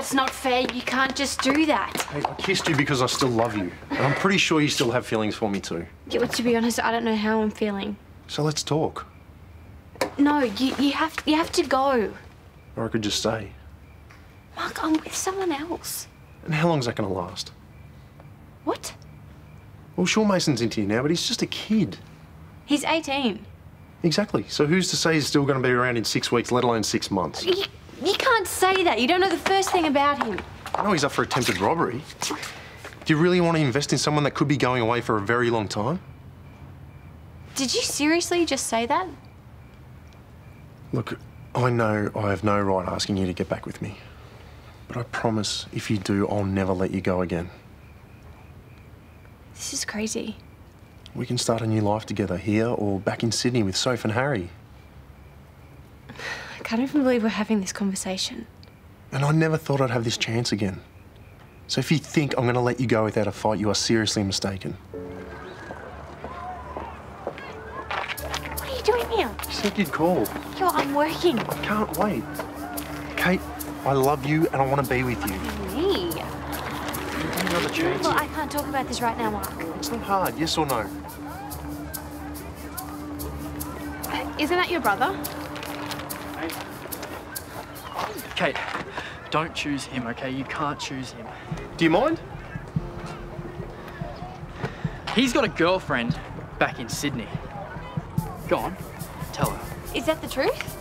That's not fair. You can't just do that. Hey, I kissed you because I still love you. And I'm pretty sure you still have feelings for me too. Yeah, well, to be honest, I don't know how I'm feeling. So let's talk. No, you, you have you have to go. Or I could just stay. Mark, I'm with someone else. And how long's that going to last? What? Well, sure, Mason's into you now, but he's just a kid. He's 18. Exactly. So who's to say he's still going to be around in six weeks, let alone six months? Can't say that. You don't know the first thing about him. I know he's up for attempted robbery. Do you really want to invest in someone that could be going away for a very long time? Did you seriously just say that? Look, I know I have no right asking you to get back with me. But I promise if you do, I'll never let you go again. This is crazy. We can start a new life together here or back in Sydney with Soph and Harry. I can't even believe we're having this conversation. And I never thought I'd have this chance again. So if you think I'm going to let you go without a fight, you are seriously mistaken. What are you doing here? You said you'd call. Yo, I'm working. I can't wait. Kate, I love you and I want to be with you. Me? Me another chance. Well, I can't talk about this right now, Mark. It's not hard, yes or no? Isn't that your brother? Kate, don't choose him, okay? You can't choose him. Do you mind? He's got a girlfriend back in Sydney. Go on, tell her. Is that the truth?